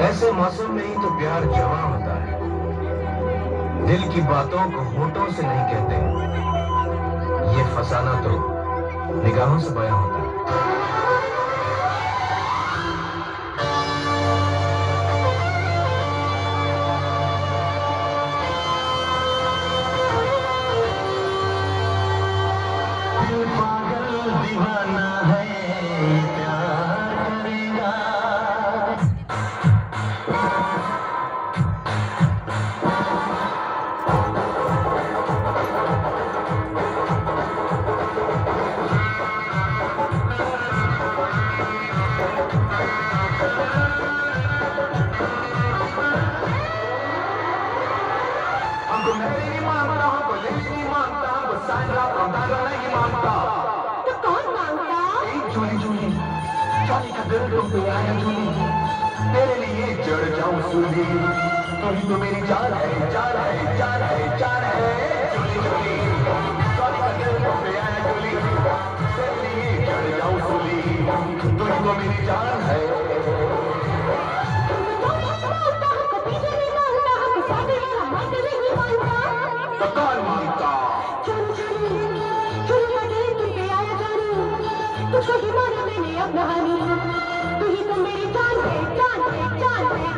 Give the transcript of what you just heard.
ऐसे मौसम में ही तो प्यार जमा होता है। दिल की बातों को होठों से नहीं कहते। ये फसाना तो निगाहों से बया होता है। दिल से आएगी तेरे लिए चढ़ जाऊँ सूली ही तो मेरी जान है जान है जान है जान है चोली चोली लिए तो है मैंने अब नहानी 站住